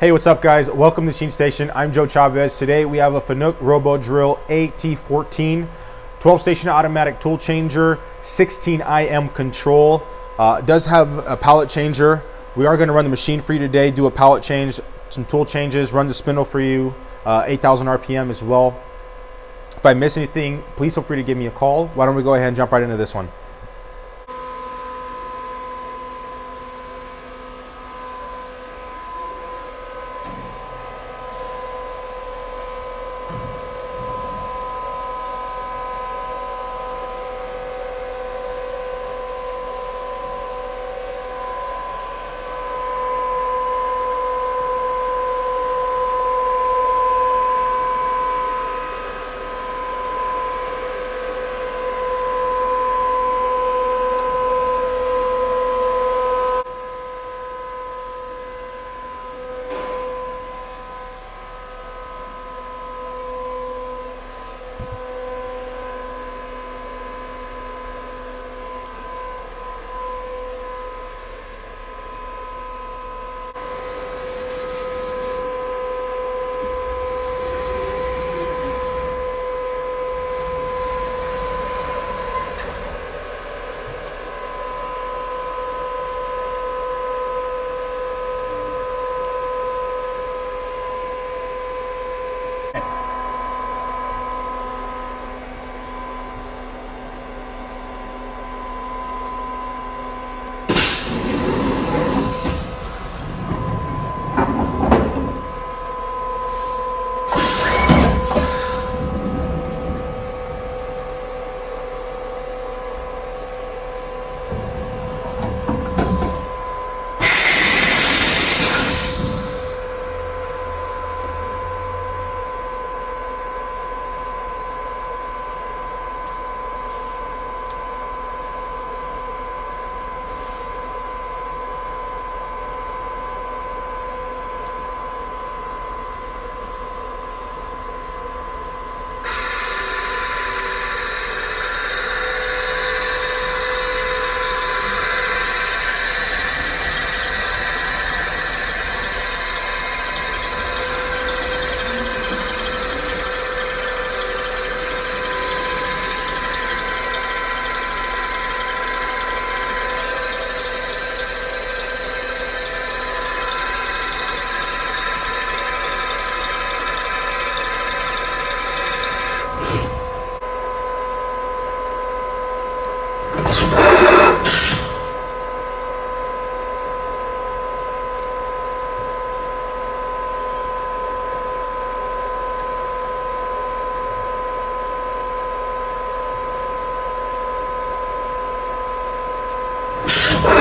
Hey, what's up guys? Welcome to Machine Station. I'm Joe Chavez. Today we have a Fanuc Robo Drill AT14, 12 station automatic tool changer, 16 IM control. Uh, does have a pallet changer. We are gonna run the machine for you today, do a pallet change, some tool changes, run the spindle for you, uh, 8,000 RPM as well. If I miss anything, please feel free to give me a call. Why don't we go ahead and jump right into this one. Oh.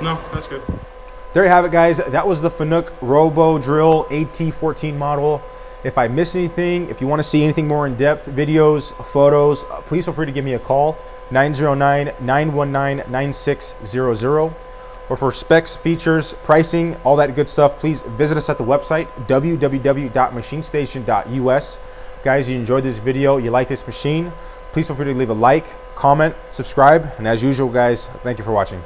No, that's good. There you have it, guys. That was the Fanuc Robo Drill AT14 model. If I miss anything, if you want to see anything more in depth, videos, photos, uh, please feel free to give me a call 909 919 9600. Or for specs, features, pricing, all that good stuff, please visit us at the website www.machinestation.us. Guys, you enjoyed this video, you like this machine, please feel free to leave a like, comment, subscribe, and as usual, guys, thank you for watching.